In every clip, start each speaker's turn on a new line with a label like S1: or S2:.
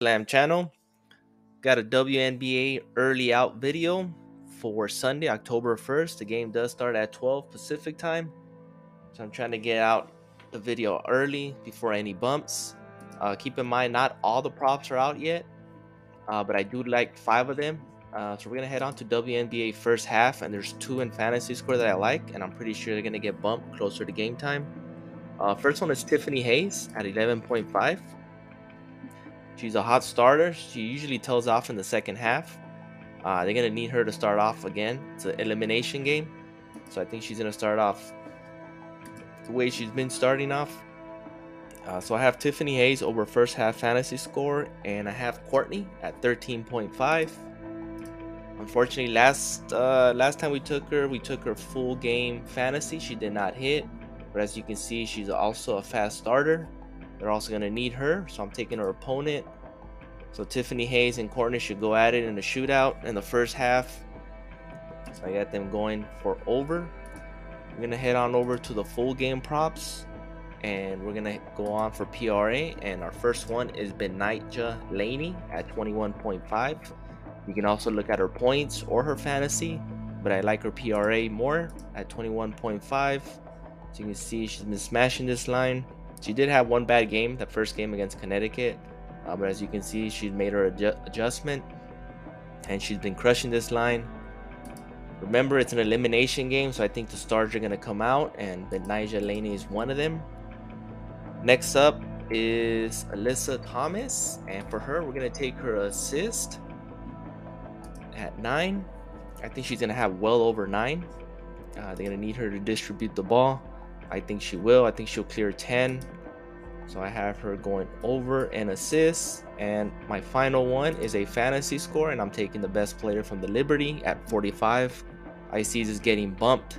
S1: Slam channel. Got a WNBA early out video for Sunday, October 1st. The game does start at 12 Pacific time. So I'm trying to get out the video early before any bumps. Uh, keep in mind, not all the props are out yet, uh, but I do like five of them. Uh, so we're gonna head on to WNBA first half, and there's two in fantasy score that I like, and I'm pretty sure they're gonna get bumped closer to game time. Uh, first one is Tiffany Hayes at 11.5. She's a hot starter. She usually tells off in the second half. Uh, they're gonna need her to start off again. It's an elimination game, so I think she's gonna start off the way she's been starting off. Uh, so I have Tiffany Hayes over first half fantasy score, and I have Courtney at 13.5. Unfortunately, last uh, last time we took her, we took her full game fantasy. She did not hit, but as you can see, she's also a fast starter. They're also going to need her, so I'm taking her opponent. So Tiffany Hayes and Courtney should go at it in a shootout in the first half. So I got them going for over. We're going to head on over to the full game props. And we're going to go on for PRA. And our first one is Betnijah Laney at 21.5. You can also look at her points or her fantasy. But I like her PRA more at 21.5. So you can see she's been smashing this line. She did have one bad game, that first game against Connecticut. Uh, but as you can see, she's made her adju adjustment and she's been crushing this line. Remember, it's an elimination game, so I think the stars are going to come out, and the Betnijah Laney is one of them. Next up is Alyssa Thomas, and for her, we're going to take her assist at 9. I think she's going to have well over 9. Uh, they're going to need her to distribute the ball. I think she will. I think she'll clear 10. So I have her going over and assist. And my final one is a fantasy score, and I'm taking the best player from the Liberty at 45. ICs is getting bumped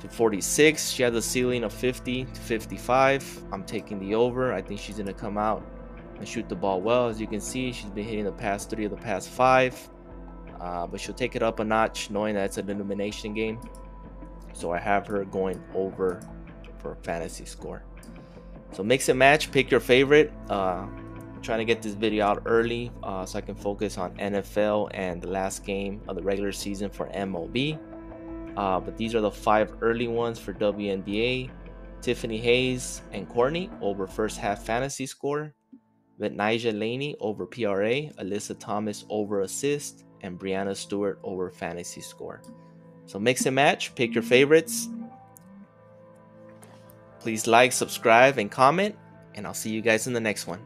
S1: to 46. She has a ceiling of 50 to 55. I'm taking the over. I think she's going to come out and shoot the ball well. As you can see, she's been hitting the past three of the past five. Uh, but she'll take it up a notch knowing that it's an elimination game. So I have her going over for fantasy score. So mix and match, pick your favorite. Uh, trying to get this video out early uh, so I can focus on NFL and the last game of the regular season for MLB. Uh, but these are the five early ones for WNBA. Tiffany Hayes and Courtney over first half fantasy score. With Betnijah Laney over PRA. Alyssa Thomas over assist. And Breanna Stewart over fantasy score. So mix and match, pick your favorites. Please like, subscribe, and comment, and I'll see you guys in the next one.